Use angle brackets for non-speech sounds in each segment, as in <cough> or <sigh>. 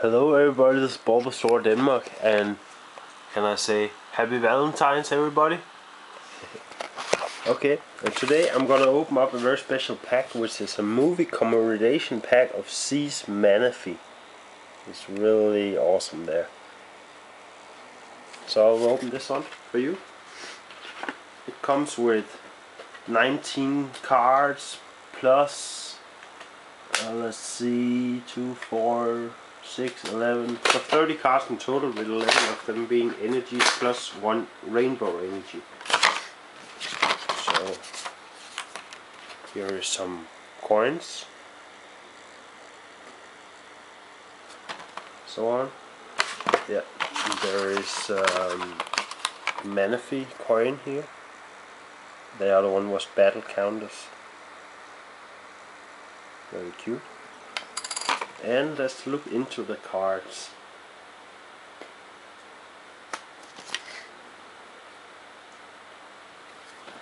Hello everybody, this is Bulbasaur Denmark and can I say happy Valentine's everybody? okay, and today I'm gonna open up a very special pack which is a movie commemoration pack of Seas Manaphy. It's really awesome there. So I'll open this one for you. It comes with 19 cards plus uh, let's see 2, 4, 6, 11, so 30 cards in total with 11 of them being energies plus one rainbow energy. So here is some coins. So on. Yeah, there is um, Manaphy coin here. The other one was Battle Countess. Very cute. And let's look into the cards.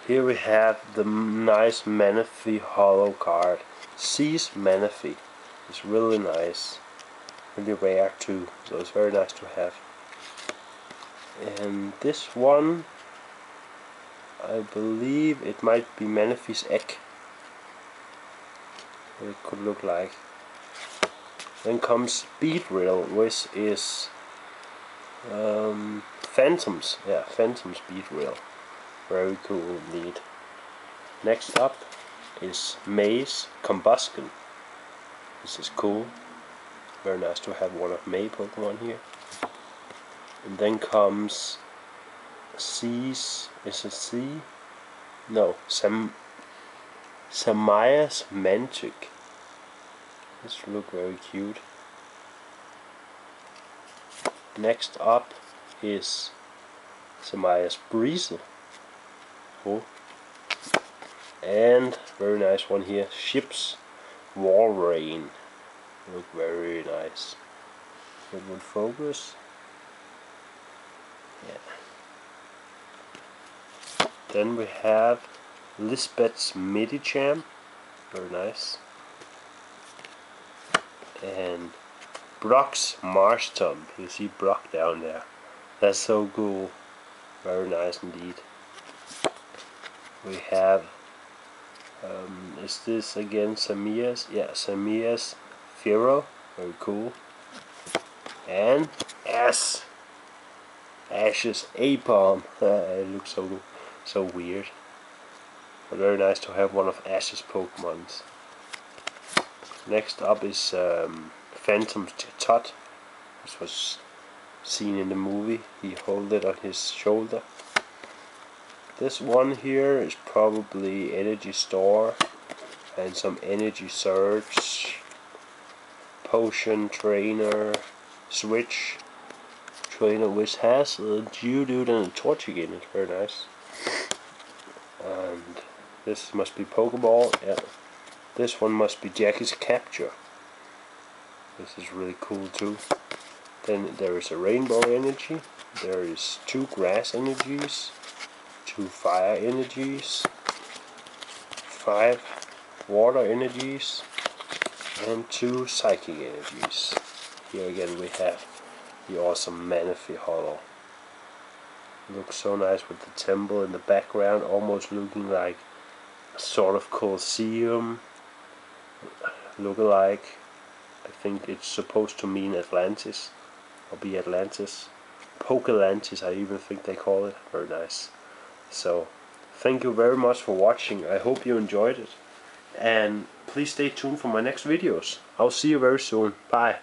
Here we have the nice Manaphy Holo card. Seas Manaphy. It's really nice. Really rare too, so it's very nice to have. And this one, I believe it might be Manaphy's egg. It could look like. Then comes Beedrill, which is um, Phantoms. Yeah, Phantoms Beedrill. Very cool indeed. Next up is May's Combusken. This is cool. Very nice to have one of May Pokemon here. And then comes Seas. Is it C? No, Sam. Samaya's Mantyke. This look very cute. Next up is Samaya's Buizel. Oh. And very nice one here, Ships Walrein. Look very nice. It focus. Yeah. Then we have Lisbeth's Medicham. Very nice and Brock's Marsh Marshtomp. You see Brock down there. That's so cool. Very nice indeed. We have, um, is this again Samia's? Yeah, Samia's Firo. Very cool. And S. Ash's Aipom. <laughs> it looks so so weird. But very nice to have one of Ash's Pokemons. Next up is um, Phantom Todd. This was seen in the movie. He held it on his shoulder. This one here is probably Energy Store and some Energy Surge, Potion Trainer, Switch Trainer which has a Geodude and a Torchic in it. Very nice. And this must be Pokeball. Yeah. This one must be Jackie's Capture. This is really cool too. Then there is a Rainbow Energy. There is two Grass Energies. Two Fire Energies. Five Water Energies. And two Psychic Energies. Here again we have the awesome Manaphy Holo. Looks so nice with the temple in the background, almost looking like a sort of Colosseum look-alike. I think it's supposed to mean Atlantis, or be Atlantis. Poke Atlantis, I even think they call it. Very nice. So, thank you very much for watching. I hope you enjoyed it. And please stay tuned for my next videos. I'll see you very soon. Bye.